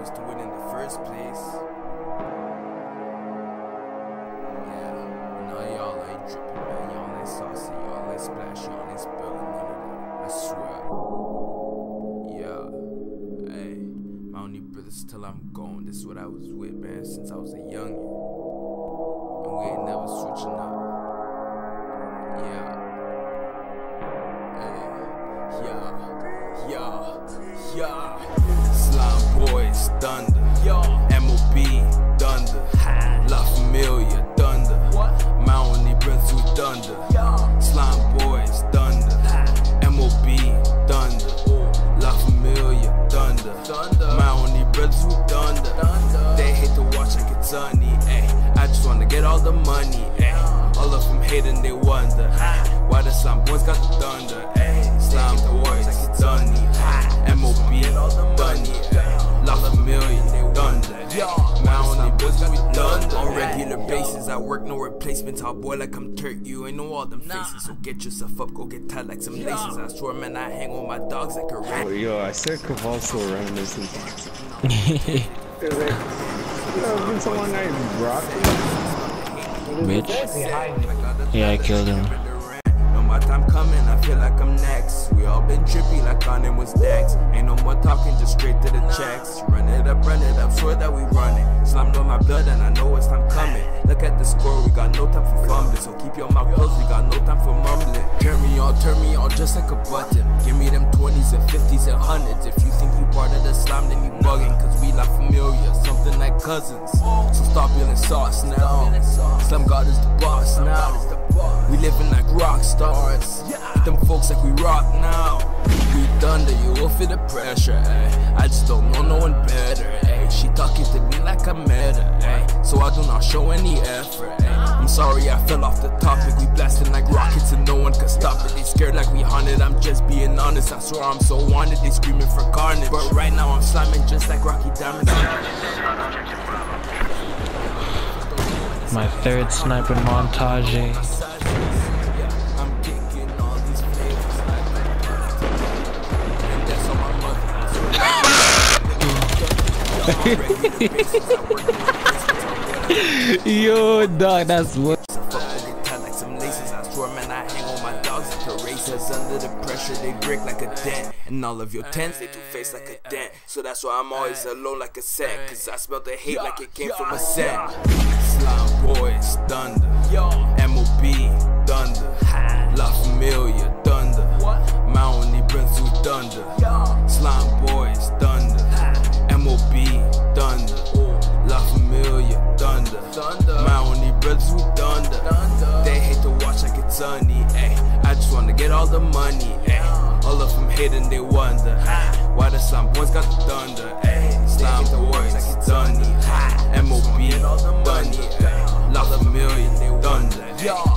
was to win in the first place. Yeah, y'all ain't tripping, man. Y'all ain't saucy, y'all ain't y'all ain't spilling none of that. I swear. Yeah, hey, my only brothers till I'm gone. This is what I was with, man, since I was a youngin'. And we ain't never switching up. Yeah. Yeah, yeah, yeah. Slime Boys, Thunder. Yo. MOB, Thunder. La Familia, Thunder. My only brothers with Thunder. Slime Boys, Thunder. MOB, Thunder. La Familia, Thunder. My only brothers with Thunder. They hate to watch like it's sunny. Ayy, I just wanna get all the money. Ayy, all of them hating, they wonder. Why the slime boys got the thunder? Ayy, slime boys, Dunny. MOB, Dunny. La Familia, Thunder. My only brothers with Thunder. On regular basis, I work no replacements. I'll boy like I'm Turk. You ain't know all them faces. So get yourself up, go get tied like some laces. I swear, man, I hang on my dogs like a rat. Oh, yo, I said Cavalso reminiscent. Bitch. There's like, you know, been someone named Broccoli. Yeah, I killed him. My time coming, I feel like I'm next. We all been trippy like our name was Dex. Ain't no more talking, just straight to the checks. Run it up, run it up, swear that we run it. Slammed on my blood and I know it's time coming. Look at the score, we got no time for fumbling. So keep your mouth closed, we got no time for mumbling. Turn me on, turn me on just like a button. Give me them 20s and 50s and 100s. If you think you part of the slam, then you bugging. Cause we like familiar, something like cousins. So stop yelling sauce now. SlimeGod is the boss now. We living like rock stars. Them folks like we rock now. We thunder, you will feel the pressure. I just don't know no one better. Ay. She talking to me like I met her. So I do not show any effort. I'm sorry I fell off the topic. We blasting like rockets and no one can stop it. They scared like we haunted. I'm just being honest. I swear I'm so wanted. They screaming for carnage. But right now I'm slamming just like Rocky Diamonds. My third sniper montage. Yo, dog, that's what. Dogs like a racers. Under the pressure, they break like a dent. And all of your tents, they do face like a dent. So that's why I'm always alone like a set. Cause I smell the hate like it came from a set. Slime Boys, Thunder. MOB, Thunder. La Familia, Thunder. My only brothers with Thunder. Slime Boys, Thunder. MOB, Thunder. La Familia, Thunder. My only brothers with Thunder. They hate to watch like it's sunny get all the money. Ay. All of them hidden, they wonder why the slime boys got the thunder. Ay. Slime boys, like Dunny, MOB, Bunny, La Familia, Thunder. Yo.